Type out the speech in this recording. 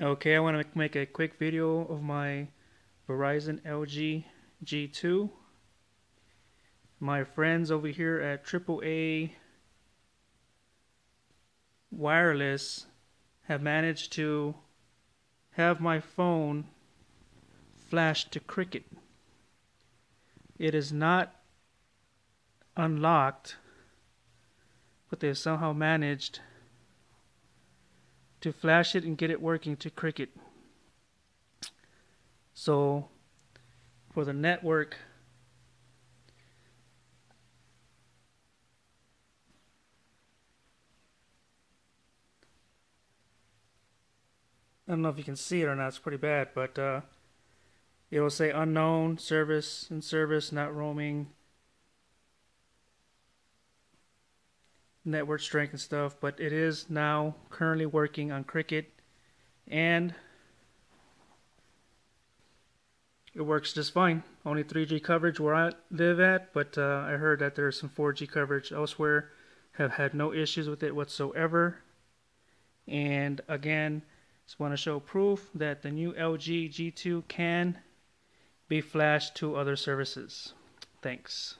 Okay, I want to make a quick video of my Verizon LG G2. My friends over here at AAA Wireless have managed to have my phone flash to Cricket. It is not unlocked, but they've somehow managed to flash it and get it working to Cricket. So for the network I don't know if you can see it or not, it's pretty bad, but uh, it will say unknown service and service not roaming network strength and stuff, but it is now currently working on Cricket and it works just fine. Only 3G coverage where I live at, but uh, I heard that there's some 4G coverage elsewhere. Have had no issues with it whatsoever. And again, just want to show proof that the new LG G2 can be flashed to other services. Thanks.